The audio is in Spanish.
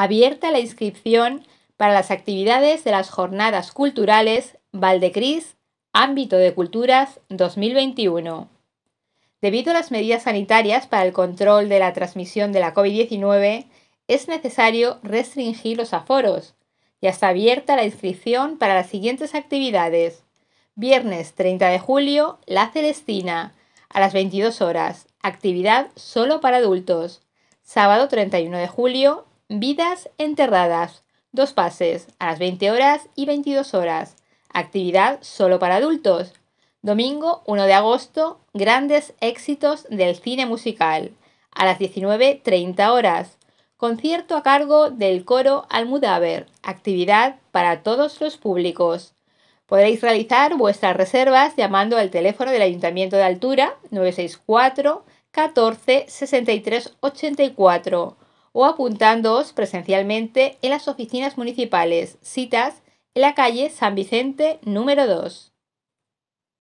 Abierta la inscripción para las actividades de las Jornadas Culturales Valdecris, Ámbito de Culturas 2021. Debido a las medidas sanitarias para el control de la transmisión de la COVID-19, es necesario restringir los aforos. Ya está abierta la inscripción para las siguientes actividades. Viernes 30 de julio, La Celestina, a las 22 horas, actividad solo para adultos. Sábado 31 de julio, Vidas enterradas, dos pases, a las 20 horas y 22 horas, actividad solo para adultos. Domingo 1 de agosto, grandes éxitos del cine musical, a las 19.30 horas. Concierto a cargo del coro Almudaber, actividad para todos los públicos. Podréis realizar vuestras reservas llamando al teléfono del Ayuntamiento de Altura 964 14 63 84 o apuntándoos presencialmente en las oficinas municipales, citas en la calle San Vicente número 2.